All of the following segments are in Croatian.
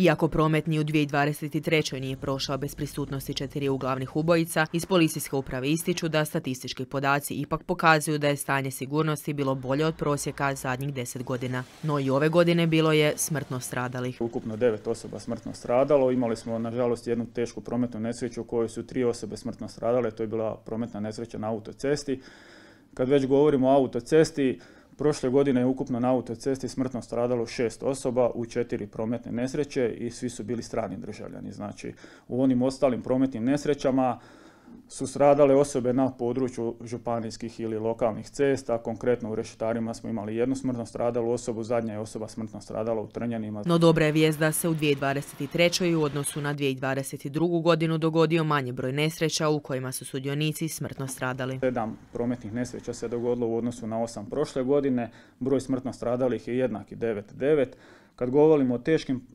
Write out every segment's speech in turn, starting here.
Iako promet ni u 2023. nije prošao bez prisutnosti četiri uglavnih ubojica, iz policijske uprave ističu da statistički podaci ipak pokazuju da je stanje sigurnosti bilo bolje od prosjeka zadnjih deset godina. No i ove godine bilo je smrtno stradalih. Ukupno devet osoba smrtno stradalo. Imali smo, nažalost, jednu tešku prometnu nesreću u kojoj su tri osobe smrtno stradale. To je bila prometna nesreća na autocesti. Kad već govorimo o autocesti, Prošle godine je ukupno na autocesti smrtno stradalo šest osoba u četiri prometne nesreće i svi su bili strani državljani. Znači, u onim ostalim prometnim nesrećama su stradale osobe na području županijskih ili lokalnih cesta. Konkretno u Rešetarima smo imali jednu smrtno stradalu osobu, zadnja je osoba smrtno stradala u Trnjanima. No dobra je vijest da se u 2023. u odnosu na 2022. godinu dogodio manji broj nesreća u kojima su sudionici smrtno stradali. Sedam prometnih nesreća se dogodilo u odnosu na osam prošle godine. Broj smrtno stradalih je jednak i 9-9. Kad govorimo o teškim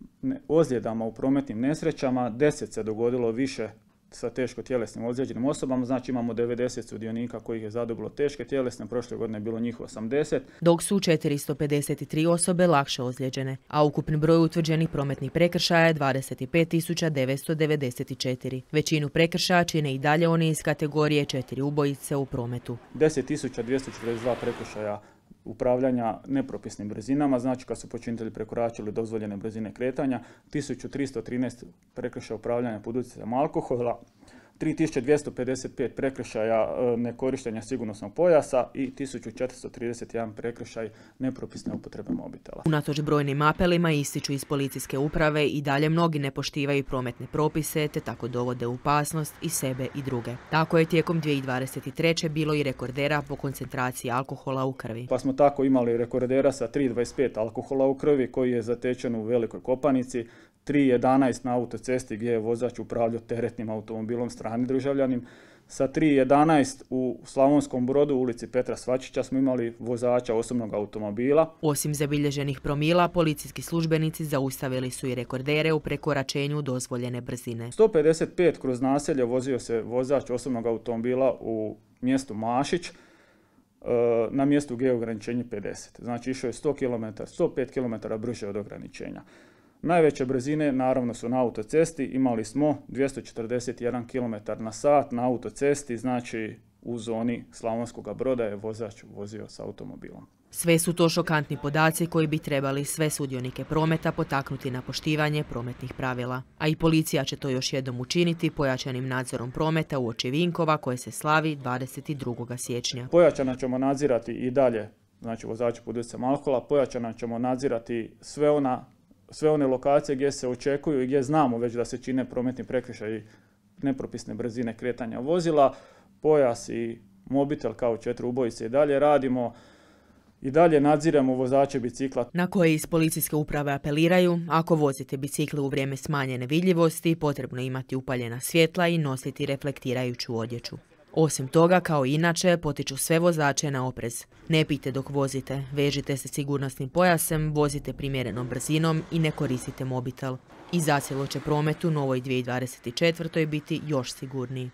ozljedama u prometnim nesrećama, deset se dogodilo više sa teško tjelesnim ozlijeđenim osobama, znači imamo 90 sudionika kojih je zadobilo teške tjelesne, prošle godine je bilo njih 80. Dok su 453 osobe lakše ozlijeđene, a ukupni broj utvrđenih prometnih prekršaja je 25.994. Većinu prekršaja čine i dalje oni iz kategorije četiri ubojice u prometu. 10.242 prekršaja upravljanja nepropisnim brzinama, znači kad su počinitelji prekoračili dozvoljene brzine kretanja, 1313 prekršaja upravljanja pod utjecajem alkohola, 3255 prekršaja e, nekorištenja sigurnosnog pojasa i 1431 prekršaj nepropisne upotrebe mobitela. Unatoč brojnim apelima ističu iz policijske uprave i dalje mnogi ne poštivaju prometne propise te tako dovode u opasnost i sebe i druge. Tako je tijekom 2023. bilo i rekordera po koncentraciji alkohola u krvi. Pa smo tako imali rekordera sa 3,25 alkohola u krvi koji je zatečen u Velikoj Kopanici, 3.11 na autocesti gdje je vozač upravljao teretnim automobilom strani državljanin. Sa 3.11 u Slavonskom brodu u ulici Petra Svačića smo imali vozača osobnog automobila. Osim zabilježenih promila, policijski službenici zaustavili su i rekordere u prekoračenju dozvoljene brzine. 155 kroz naselje vozio se vozač osobnog automobila u mjestu Mašić, e, na mjestu gdje je ograničenje 50. Znači išao je 100 km, 105 km brže od ograničenja. Najveće brzine naravno su na autocesti, imali smo 241 km na sat na autocesti, znači u zoni Slavonskog broda je vozač vozio s automobilom. Sve su to šokantni podaci koji bi trebali sve sudionike prometa potaknuti na poštivanje prometnih pravila. A i policija će to još jednom učiniti pojačanim nadzorom prometa u oči Vinkova koje se slavi 22. siječnja. Pojačano ćemo nadzirati i dalje znači vozači pod utjecajem alkohola, pojačano ćemo nadzirati sve ona sve one lokacije gdje se očekuju i gdje znamo već da se čine prometni prekršaji nepropisne brzine kretanja vozila, pojas i mobitel kao četiri ubojice i dalje radimo. I dalje nadziramo vozače bicikla. Na koje iz policijske uprave apeliraju, ako vozite bicikle u vrijeme smanjene vidljivosti, potrebno imati upaljena svjetla i nositi reflektirajuću odjeću. Osim toga, kao i inače, potiču sve vozače na oprez. Ne pite dok vozite, vežite se sigurnosnim pojasem, vozite primjerenom brzinom i ne koristite mobitel. I zacijelo će promet u novoj 2024. biti još sigurniji.